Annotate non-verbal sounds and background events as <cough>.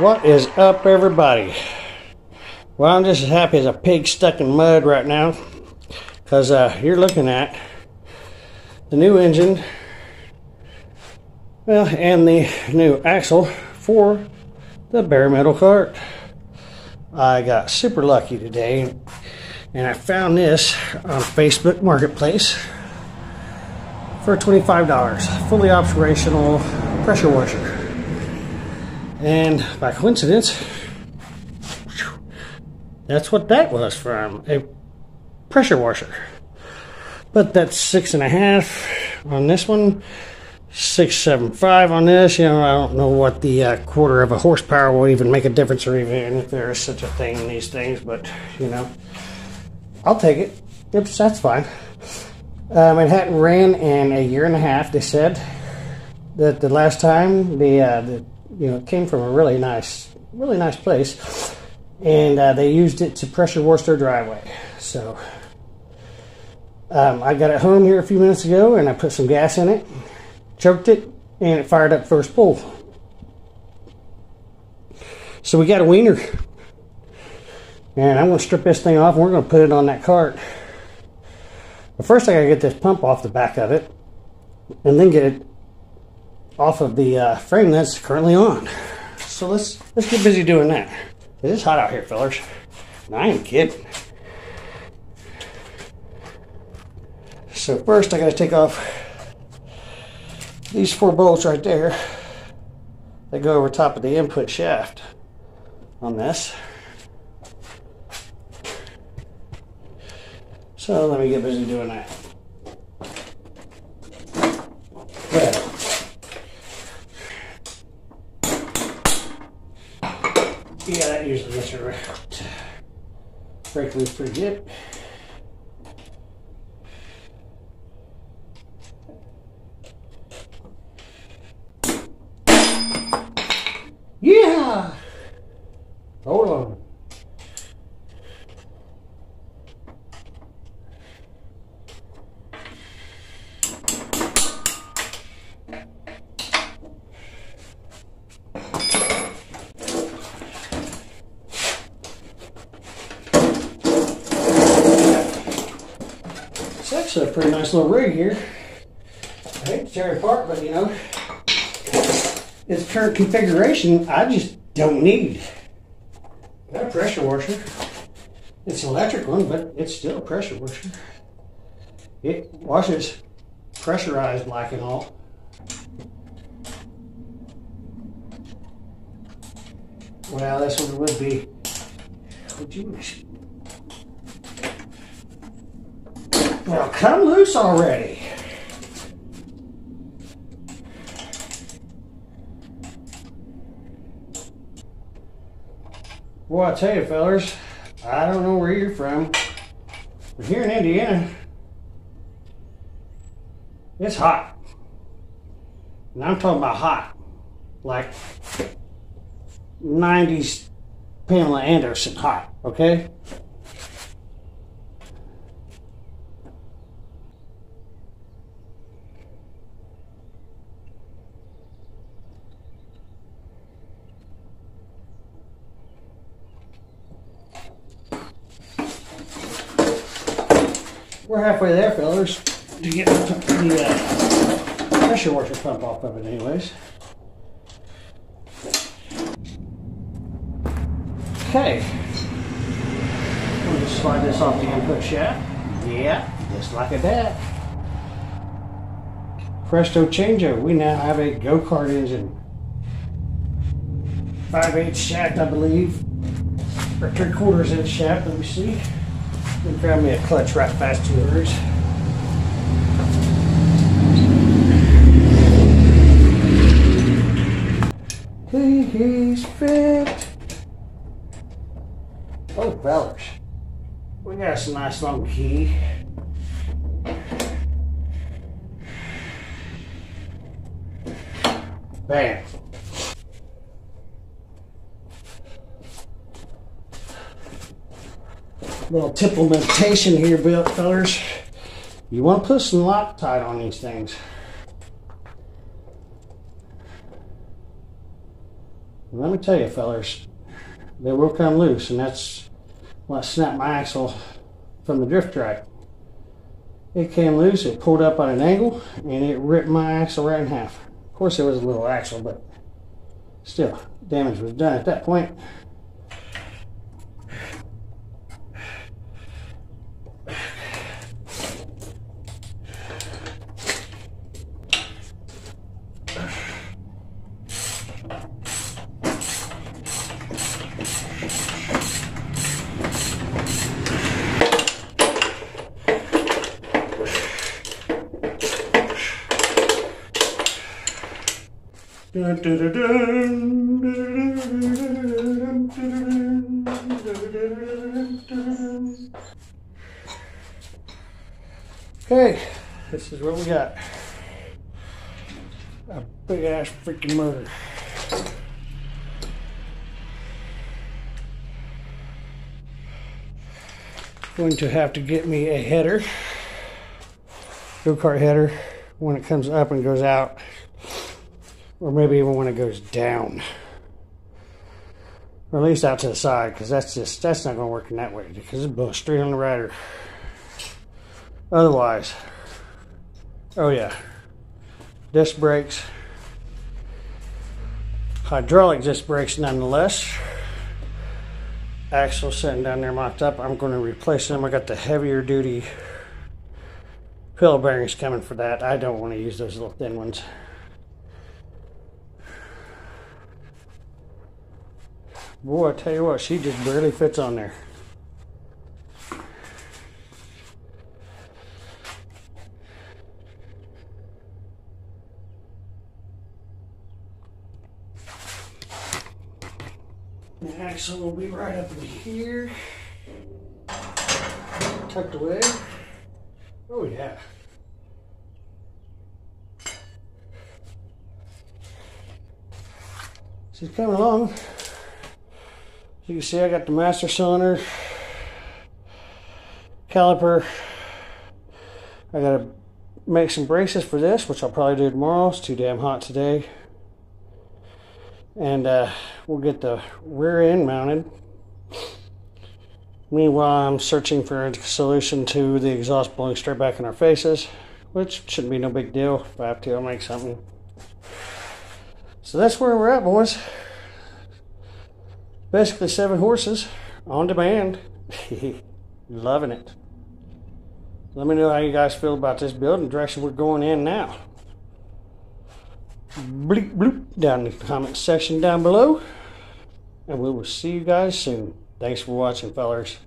What is up, everybody? Well, I'm just as happy as a pig stuck in mud right now because uh, you're looking at the new engine, well, and the new axle for the bare metal cart. I got super lucky today and I found this on Facebook Marketplace for $25. Fully operational pressure washer. And by coincidence, that's what that was from a pressure washer. But that's six and a half on this one, six seven five on this. You know, I don't know what the uh, quarter of a horsepower will even make a difference, or even if there is such a thing in these things. But you know, I'll take it. Yep, that's fine. It hadn't ran in a year and a half. They said that the last time the, uh, the you know, it came from a really nice, really nice place, and uh, they used it to pressure wash their driveway. So um, I got it home here a few minutes ago, and I put some gas in it, choked it, and it fired up first pull. So we got a wiener, and I'm going to strip this thing off, and we're going to put it on that cart. But first, I got to get this pump off the back of it, and then get it off of the uh, frame that's currently on. So let's let's get busy doing that. It is hot out here, fellers. And I ain't kidding. So first I gotta take off these four bolts right there that go over top of the input shaft on this. So let me get busy doing that. Gets right. Break loose. Yeah! Hold on. It's a pretty nice little rig here. I hate to tear it apart, but you know, its current configuration, I just don't need. Got a pressure washer. It's an electric one, but it's still a pressure washer. It washes pressurized like and all. Well, that's what it would be. Would you Well, come loose already. Well, I tell you, fellas, I don't know where you're from, but here in Indiana, it's hot. And I'm talking about hot, like 90s Pamela Anderson hot, okay? We're halfway there, fellas, to get the uh, pressure washer pump off of it anyways. Okay. We'll just slide this off the input shaft. Yeah, just like that. Presto changeo, we now have a go-kart engine. 5 8 shaft, I believe. Or 3 quarters inch shaft, let me see. Grab me a clutch right fast to yours. He's fit. Oh, fellers. We got some nice long key. Bam. Little implementation here, fellas. You want to put some Loctite on these things. Let me tell you, fellers, they will come loose, and that's what snapped my axle from the drift track. It came loose, it pulled up on an angle, and it ripped my axle right in half. Of course, it was a little axle, but still, damage was done at that point. Okay, this is what we got. A big ass freaking motor. Going to have to get me a header, go kart header, when it comes up and goes out or maybe even when it goes down. Or at least out to the side because that's just that's not going to work in that way because it blows straight on the rider. Otherwise oh yeah disc brakes. Hydraulic disc brakes nonetheless. Axle sitting down there mocked up. I'm going to replace them. I got the heavier duty pillow bearings coming for that. I don't want to use those little thin ones Boy, I tell you what, she just barely fits on there. The axle will be right up in here, tucked away. Oh yeah. She's coming along you can see I got the master cylinder, caliper. I gotta make some braces for this, which I'll probably do tomorrow. It's too damn hot today. And uh, we'll get the rear end mounted. Meanwhile, I'm searching for a solution to the exhaust blowing straight back in our faces, which shouldn't be no big deal. If I have to, I'll make something. So that's where we're at, boys basically seven horses on demand. <laughs> Loving it. Let me know how you guys feel about this building direction we're going in now. Bleep bloop down in the comment section down below. And we will see you guys soon. Thanks for watching, fellers.